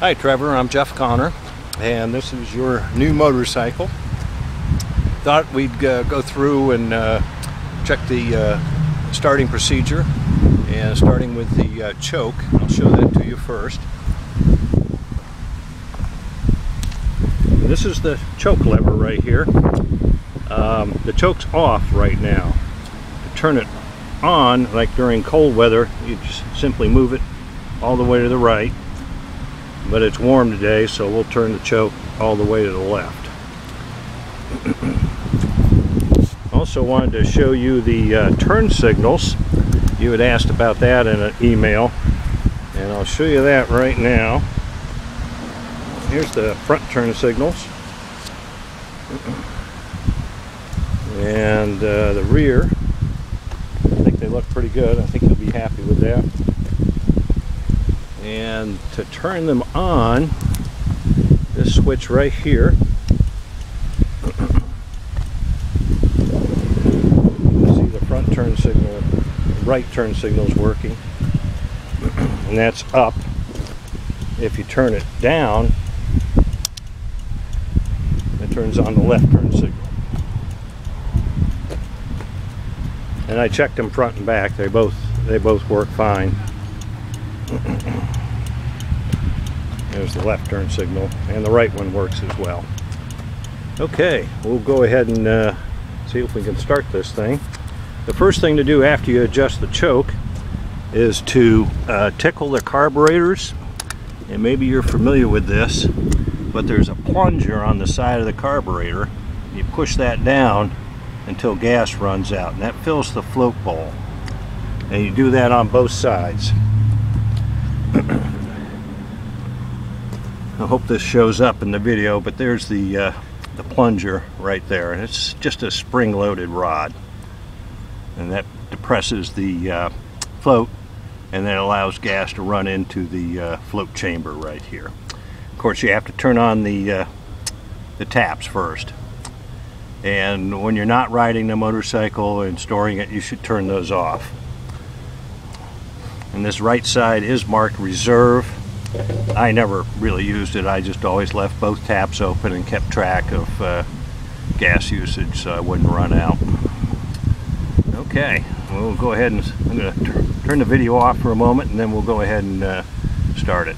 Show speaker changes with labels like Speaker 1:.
Speaker 1: Hi Trevor, I'm Jeff Connor and this is your new motorcycle. Thought we'd uh, go through and uh, check the uh, starting procedure and starting with the uh, choke. I'll show that to you first. This is the choke lever right here. Um, the choke's off right now. To turn it on, like during cold weather, you just simply move it all the way to the right but it's warm today so we'll turn the choke all the way to the left. Also wanted to show you the uh, turn signals. You had asked about that in an email and I'll show you that right now. Here's the front turn signals. And uh, the rear. I think they look pretty good. I think you'll be happy with that and to turn them on this switch right here. You see the front turn signal right turn signal is working. And that's up. If you turn it down it turns on the left turn signal. And I checked them front and back. They both they both work fine There's the left turn signal, and the right one works as well. Okay, we'll go ahead and uh, see if we can start this thing. The first thing to do after you adjust the choke is to uh, tickle the carburetors. And maybe you're familiar with this, but there's a plunger on the side of the carburetor. You push that down until gas runs out, and that fills the float bowl. And you do that on both sides. I hope this shows up in the video, but there's the, uh, the plunger right there. And it's just a spring-loaded rod. And that depresses the uh, float and then allows gas to run into the uh, float chamber right here. Of course, you have to turn on the, uh, the taps first. And when you're not riding the motorcycle and storing it, you should turn those off. And this right side is marked reserve I never really used it. I just always left both taps open and kept track of uh, gas usage so I wouldn't run out. Okay, we'll go ahead and I'm going to turn the video off for a moment and then we'll go ahead and uh, start it.